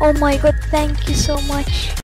Oh my god, thank you so much.